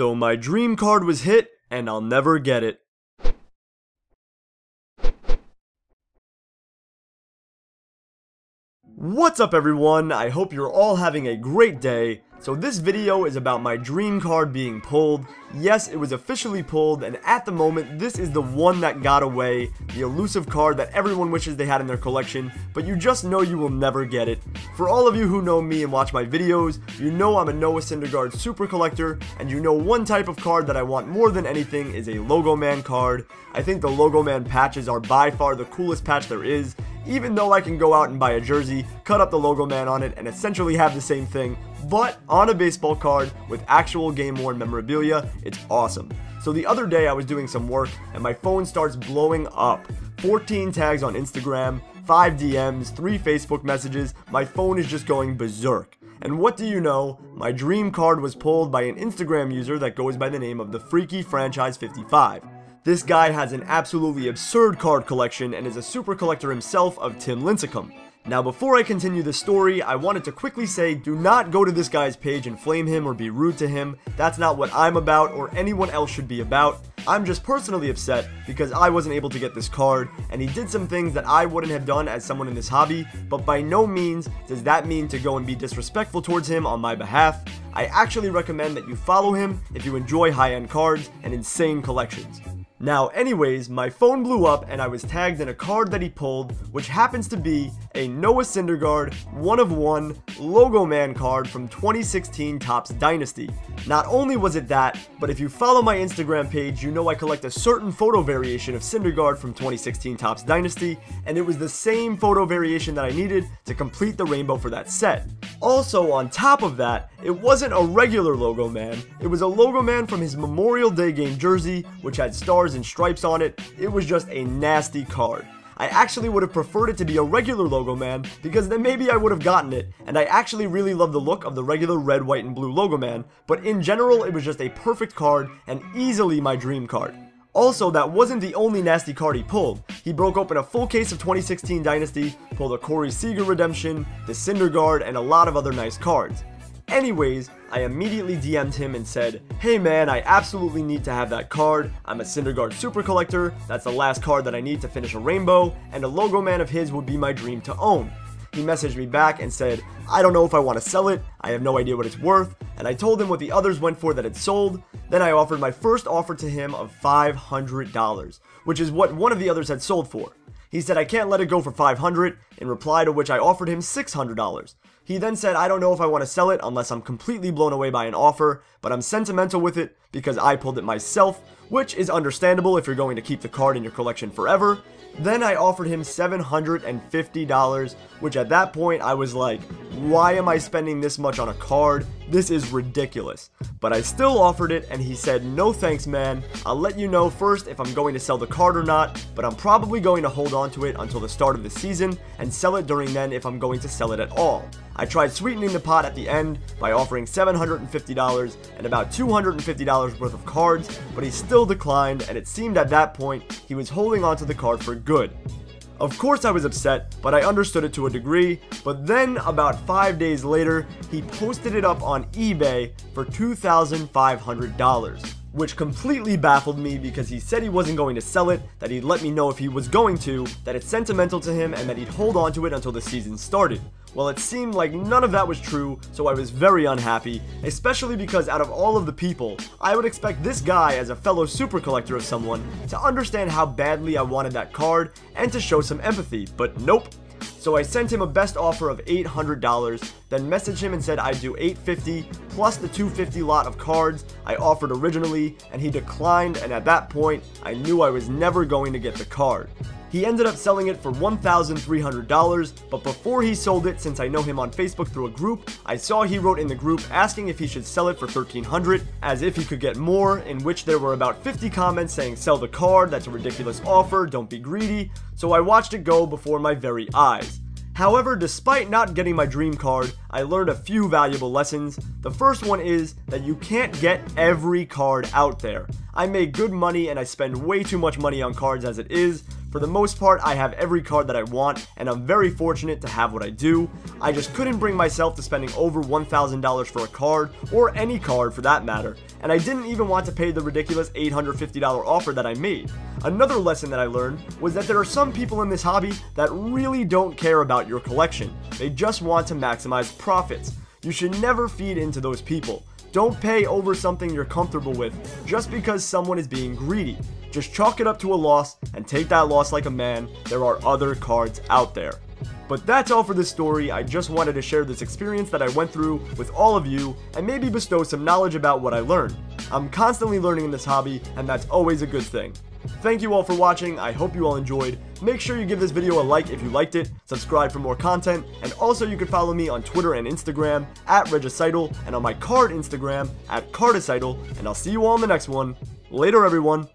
So my dream card was hit, and I'll never get it. What's up everyone? I hope you're all having a great day. So this video is about my dream card being pulled. Yes, it was officially pulled, and at the moment, this is the one that got away, the elusive card that everyone wishes they had in their collection, but you just know you will never get it. For all of you who know me and watch my videos, you know I'm a Noah Syndergaard super collector, and you know one type of card that I want more than anything is a Logo Man card. I think the Logo Man patches are by far the coolest patch there is, even though I can go out and buy a jersey, cut up the logo man on it, and essentially have the same thing, but on a baseball card with actual game worn memorabilia, it's awesome. So the other day I was doing some work and my phone starts blowing up. 14 tags on Instagram, 5 DMs, 3 Facebook messages, my phone is just going berserk. And what do you know? My dream card was pulled by an Instagram user that goes by the name of the Freaky Franchise 55. This guy has an absolutely absurd card collection and is a super collector himself of Tim Lincecum. Now before I continue the story, I wanted to quickly say do not go to this guy's page and flame him or be rude to him. That's not what I'm about or anyone else should be about. I'm just personally upset because I wasn't able to get this card and he did some things that I wouldn't have done as someone in this hobby, but by no means does that mean to go and be disrespectful towards him on my behalf. I actually recommend that you follow him if you enjoy high-end cards and insane collections. Now, anyways, my phone blew up and I was tagged in a card that he pulled, which happens to be a Noah Syndergaard 1 of 1 Logo Man card from 2016 Topps Dynasty. Not only was it that, but if you follow my Instagram page, you know I collect a certain photo variation of Syndergaard from 2016 Topps Dynasty, and it was the same photo variation that I needed to complete the rainbow for that set. Also, on top of that, it wasn't a regular Logo Man, it was a Logo Man from his Memorial Day game jersey, which had stars and stripes on it. It was just a nasty card. I actually would have preferred it to be a regular Logo Man, because then maybe I would have gotten it, and I actually really love the look of the regular red, white, and blue Logo Man, but in general, it was just a perfect card, and easily my dream card. Also, that wasn't the only nasty card he pulled. He broke open a full case of 2016 Dynasty, pulled a Corey Seager redemption, the Syndergaard, and a lot of other nice cards. Anyways, I immediately DM'd him and said, Hey man, I absolutely need to have that card. I'm a Syndergaard super collector. That's the last card that I need to finish a rainbow, and a logo man of his would be my dream to own. He messaged me back and said, I don't know if I want to sell it, I have no idea what it's worth, and I told him what the others went for that had sold. Then I offered my first offer to him of $500, which is what one of the others had sold for. He said I can't let it go for $500." in reply to which I offered him $600. He then said I don't know if I want to sell it unless I'm completely blown away by an offer, but I'm sentimental with it because I pulled it myself, which is understandable if you're going to keep the card in your collection forever. Then I offered him $750, which at that point I was like, why am I spending this much on a card? This is ridiculous. But I still offered it and he said, no thanks man, I'll let you know first if I'm going to sell the card or not, but I'm probably going to hold on to it until the start of the season and sell it during then if I'm going to sell it at all. I tried sweetening the pot at the end by offering $750 and about $250 worth of cards, but he still declined and it seemed at that point he was holding onto the card for good. Of course I was upset, but I understood it to a degree, but then about 5 days later, he posted it up on eBay for $2,500 which completely baffled me because he said he wasn't going to sell it, that he'd let me know if he was going to, that it's sentimental to him, and that he'd hold on to it until the season started. Well, it seemed like none of that was true, so I was very unhappy, especially because out of all of the people, I would expect this guy, as a fellow super collector of someone, to understand how badly I wanted that card and to show some empathy, but nope. So I sent him a best offer of $800, then messaged him and said I'd do 850 plus the 250 lot of cards I offered originally, and he declined, and at that point, I knew I was never going to get the card. He ended up selling it for $1,300, but before he sold it, since I know him on Facebook through a group, I saw he wrote in the group asking if he should sell it for 1,300, as if he could get more, in which there were about 50 comments saying sell the card, that's a ridiculous offer, don't be greedy, so I watched it go before my very eyes. However, despite not getting my dream card, I learned a few valuable lessons. The first one is that you can't get every card out there. I make good money and I spend way too much money on cards as it is. For the most part, I have every card that I want, and I'm very fortunate to have what I do. I just couldn't bring myself to spending over $1,000 for a card, or any card for that matter, and I didn't even want to pay the ridiculous $850 offer that I made. Another lesson that I learned was that there are some people in this hobby that really don't care about your collection. They just want to maximize profits. You should never feed into those people. Don't pay over something you're comfortable with just because someone is being greedy. Just chalk it up to a loss and take that loss like a man. There are other cards out there. But that's all for this story, I just wanted to share this experience that I went through with all of you, and maybe bestow some knowledge about what I learned. I'm constantly learning in this hobby, and that's always a good thing. Thank you all for watching, I hope you all enjoyed. Make sure you give this video a like if you liked it, subscribe for more content, and also you can follow me on Twitter and Instagram, at Regicidal, and on my card Instagram, at Cardicidal, and I'll see you all in the next one. Later everyone!